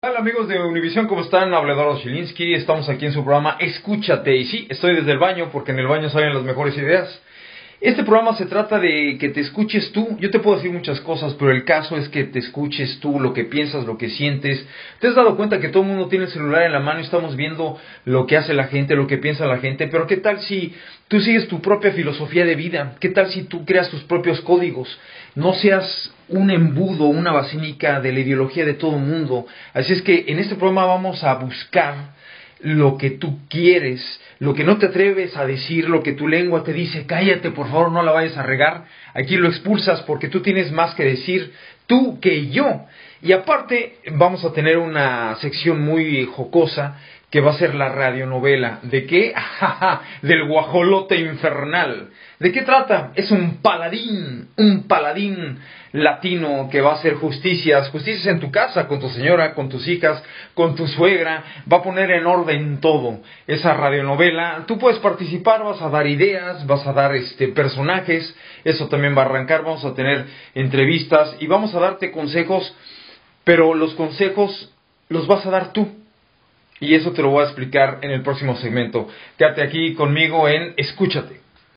Hola amigos de Univision, ¿cómo están? Habla Eduardo Chilinski, estamos aquí en su programa Escúchate. Y sí, estoy desde el baño porque en el baño salen las mejores ideas. Este programa se trata de que te escuches tú. Yo te puedo decir muchas cosas, pero el caso es que te escuches tú, lo que piensas, lo que sientes. ¿Te has dado cuenta que todo el mundo tiene el celular en la mano y estamos viendo lo que hace la gente, lo que piensa la gente? Pero ¿qué tal si tú sigues tu propia filosofía de vida? ¿Qué tal si tú creas tus propios códigos? No seas un embudo, una basílica de la ideología de todo el mundo. Así es que en este programa vamos a buscar lo que tú quieres, lo que no te atreves a decir, lo que tu lengua te dice, cállate, por favor, no la vayas a regar. Aquí lo expulsas porque tú tienes más que decir, tú que yo. Y aparte, vamos a tener una sección muy jocosa que va a ser la radionovela. ¿De qué? Del guajolote infernal. ¿De qué trata? Es un paladín, un paladín latino que va a hacer justicias, justicias en tu casa, con tu señora, con tus hijas, con tu suegra, va a poner en orden todo esa radionovela. Tú puedes participar, vas a dar ideas, vas a dar este personajes, eso también va a arrancar, vamos a tener entrevistas y vamos a darte consejos, pero los consejos los vas a dar tú. Y eso te lo voy a explicar en el próximo segmento. Quédate aquí conmigo en Escúchate.